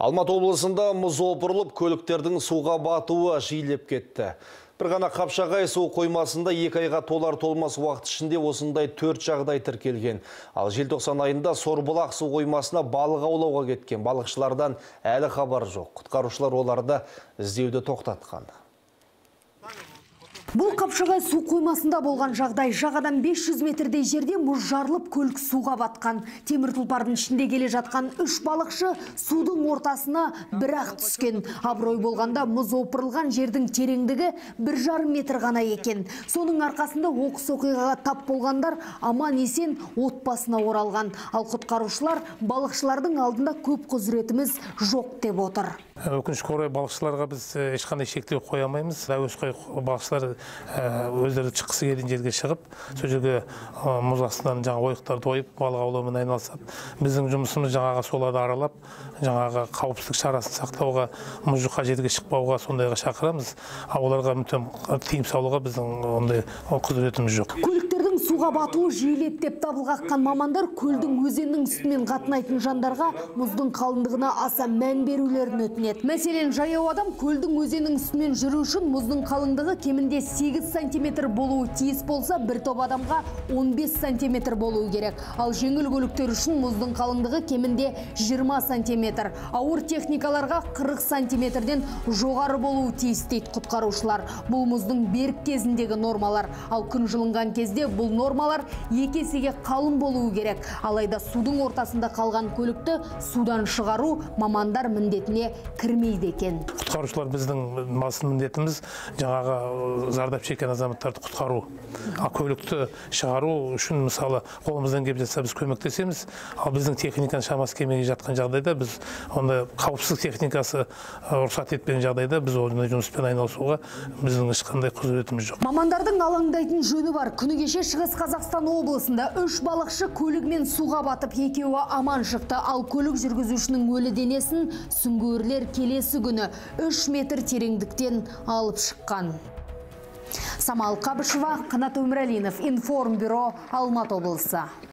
Алматы облысында мұз опырылып, көліктердің суға батуы жиілеп кетті. Бір ғана қапшағай су қоймасында екі айға толар толмас уақыт ішінде осындай төрт жағдай тіркелген. Ал желтоқсан айында Сорбұлақ су қоймасына балық аулауға кеткен балықшылардан әлі хабар жоқ. Құтқарушылар оларды іздеуді тоқтатқан. Бұл қапшағай су қоймасында болған жағдай жағадан 500 метрдей жерде мұз жарылып көлік суға батқан. Темір тұлпардың ішінде келе жатқан үш балықшы судың ортасына бір-ақ түскен. Абырой болғанда мұз опырылған жердің тереңдігі бір жарым метр ғана екен. Соның арқасында оқыс оқиғаға тап болғандар аман есен отбасына оралған. Ал құтқарушылар балықшылардың алдында көп құзыретіміз жоқ деп отыр. өкінішке орай балықшыларға біз э, ешқандай шектеу қоя алмаймыз әуесқой балықшылар өздері шыққысы келген жерге шығып сол жерге э, мұз астынан жаңағы ойықтарды ойып балық аулаумен айналысады. Біздің жұмысымыз жаңағы соларды аралап жаңағы қауіпсіздік шарасын сақтауға мұз жұқа жерге шықпауға сондайға шақырамыз. Ал оларға мүлдем тыйым салуға біздің ондай құзыретіміз жоқ. Суға батуы жиіледі деп қаққан мамандар көлдің өзеннің үстімен қатынайтын жандарға мұздың қалыңдығына аса мән берулерін өтінеді. Мәселен жаяу адам көлдің өзеннің үстімен жүру үшін мұздың қалыңдығы кемінде 8 сантиметр болуы тиіс болса бір топ адамға 15 сантиметр болуы керек. Ал жеңіл көліктер үшін мұздың қалыңдығы кемінде 20 сантиметр. Ауыр техникаларға 40 сантиметрден жоғары болуы тиіс дейді құтқарушылар. Бұл мұздың берік кезіндегі нормалар. Ал күн жылынған кезде бұл нормалар екі есеге қалың болуы керек. Алайда судың ортасында қалған көлікті судан шығару мамандар міндетіне кірмейді екен. Құтқарушылар біздің басты міндетіміз жаңағы зардап шеккен азаматтарды құтқару. Ал көлікті шығару үшін мысалы қолымыздан келіп жатса біз көмектесеміз. Ал біздің техниканың шамасы келмей жатқан жағдайда біз онда қауіпсіздік техникасы рұқсат етпеген жағдайда біз ондай жұмыспен айналысуға біздің ешқандай құзыретіміз жоқ. Мамандардың алаңдайтын жөні бар. Күні кеше шығыс қазақстан облысында үш балықшы көлігімен суға батып екеуі аман шықты. Ал көлік жүргізушінің өлі денесін сүңгуірлер келесі күні үш метр тереңдіктен алып шыққан. Самал қабышева қанат өмірәлинов информбюро алматы облысы.